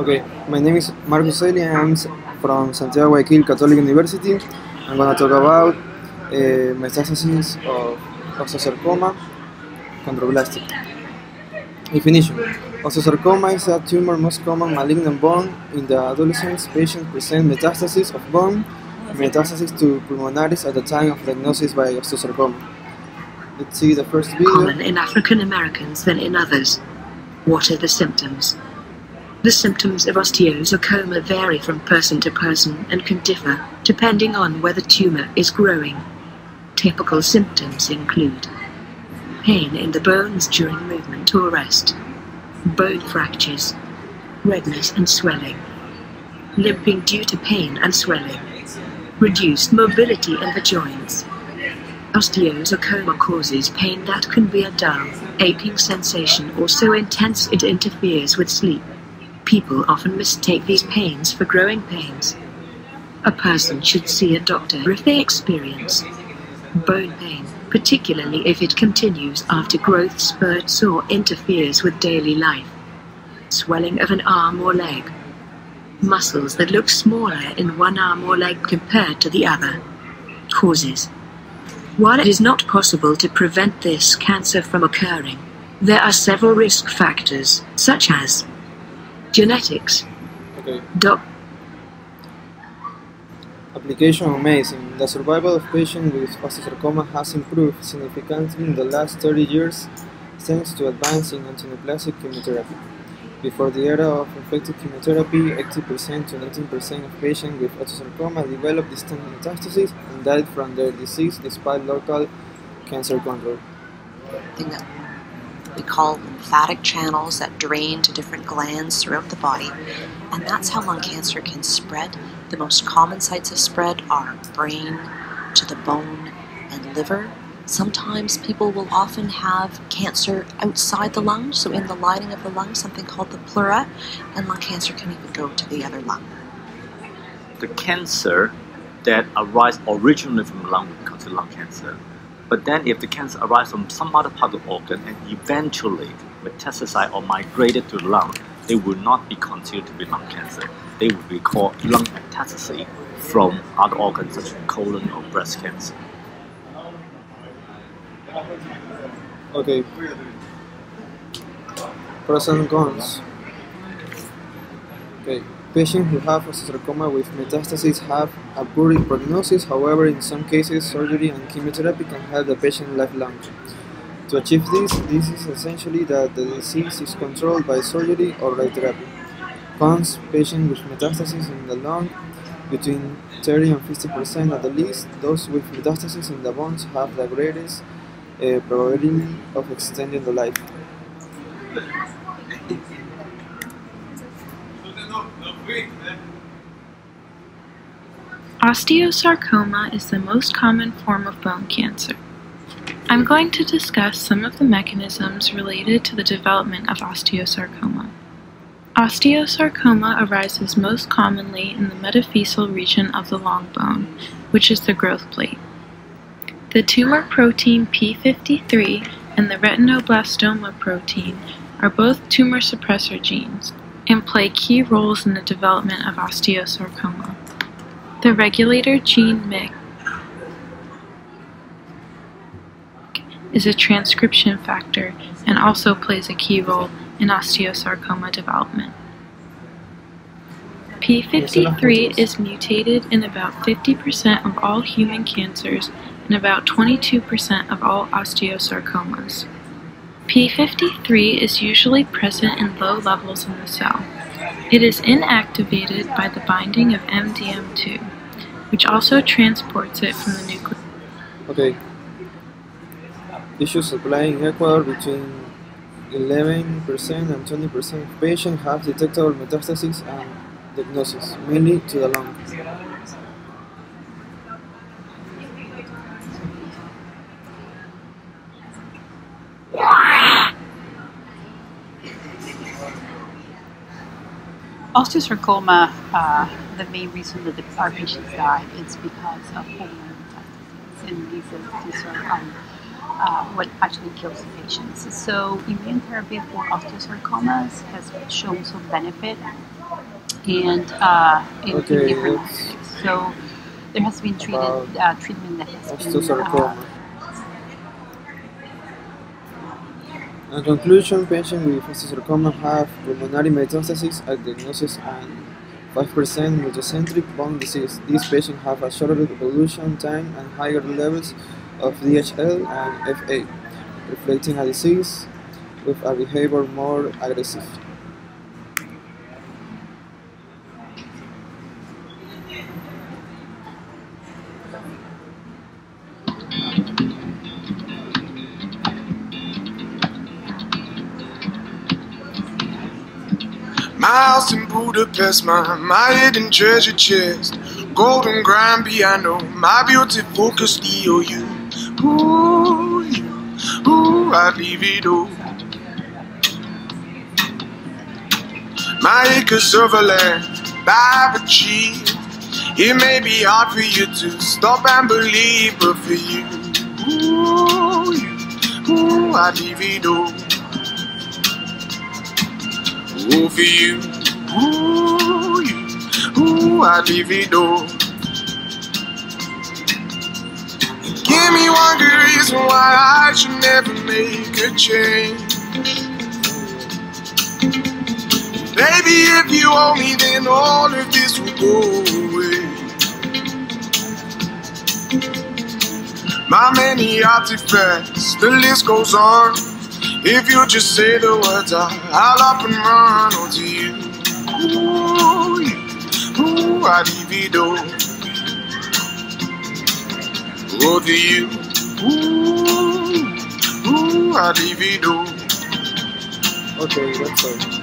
Okay, my name is Marcos Eli I'm from Santiago Guayaquil Catholic University. I'm gonna talk about uh, metastasis of osteosarcoma chondroblastic. Definition: Osteosarcoma is a tumor most common malignant bone in the adolescents. Patients present metastasis of bone, metastasis to pulmonaris at the time of diagnosis by osteosarcoma. Let's see the first video. common in African Americans than in others. What are the symptoms? The symptoms of osteosarcoma vary from person to person and can differ depending on where the tumor is growing. Typical symptoms include pain in the bones during movement or rest, bone fractures, redness and swelling, limping due to pain and swelling, reduced mobility in the joints, Osteosarcoma causes pain that can be a dull, aching sensation or so intense it interferes with sleep. People often mistake these pains for growing pains. A person should see a doctor if they experience bone pain, particularly if it continues after growth spurts or interferes with daily life. Swelling of an arm or leg. Muscles that look smaller in one arm or leg compared to the other. Causes. While it is not possible to prevent this cancer from occurring, there are several risk factors, such as genetics, Okay. doc- Application of medicine. The survival of patients with osteosarcoma has improved significantly in the last 30 years thanks to advances in antineoplastic chemotherapy. Before the era of effective chemotherapy, 80% to 19% of patients with osteosarcoma developed distant metastases and died from their disease despite local cancer control. that we call lymphatic channels that drain to different glands throughout the body. And that's how lung cancer can spread. The most common sites of spread are brain to the bone and liver. Sometimes people will often have cancer outside the lung, so in the lining of the lung, something called the pleura, and lung cancer can even go to the other lung. the cancer that arises originally from the lung we consider lung cancer. But then if the cancer arises from some other part of the organ and eventually metastasize or migrated to the lung, they will not be considered to be lung cancer. They will be called lung metastasis from other organs such as colon or breast cancer. Okay. Pros and cons. Okay. Patients who have osteosarcoma with metastases have a poor prognosis. However, in some cases, surgery and chemotherapy can help the patient lifelong. To achieve this, this is essentially that the disease is controlled by surgery or radiotherapy. Cons: patients with metastases in the lung, between 30 and 50 percent at the least. Those with metastases in the bones have the greatest uh, probability of extending the life. Osteosarcoma is the most common form of bone cancer. I'm going to discuss some of the mechanisms related to the development of osteosarcoma. Osteosarcoma arises most commonly in the metaphyseal region of the long bone, which is the growth plate. The tumor protein P53 and the retinoblastoma protein are both tumor suppressor genes and play key roles in the development of osteosarcoma. The regulator gene MYC is a transcription factor and also plays a key role in osteosarcoma development. P53 is mutated in about 50% of all human cancers and about 22% of all osteosarcomas. P53 is usually present in low levels in the cell. It is inactivated by the binding of MDM2, which also transports it from the nucleus. Okay. Issues apply in Ecuador between 11% and 20% of patients have detectable metastases and diagnosis, mainly to the lung. Osteosarcoma, uh, the main reason that our patients die is because of hormone metastases. And these, are, these are um, uh, what actually kills the patients. So immune therapy for osteosarcomas has shown some benefit and uh, in, Okay, different areas. So there has been treated, uh, treatment that has been uh, In conclusion, patients with osteosarcoma have pulmonary metastasis at diagnosis and 5% multicentric bone disease. These patients have a shorter evolution time and higher levels of DHL and FA, reflecting a disease with a behavior more aggressive. House in Budapest, my, my hidden treasure chest. Golden grand piano, my beautiful Castillo. You, ooh, you, ooh, I'd leave it all. My acres of land, I've achieved. It may be hard for you to stop and believe, but for you, ooh, you, ooh, I'd leave it all. For you, ooh, you, ooh, it all. Give me one good reason why I should never make a change. Baby, if you owe me, then all of this will go away. My many artifacts, the list goes on. If you just say the words, I- I'll up and run onto you. Ooh, you, ooh, I'd divido. Oh, to you. Ooh, ooh, I'd oh divido. Okay, that's all.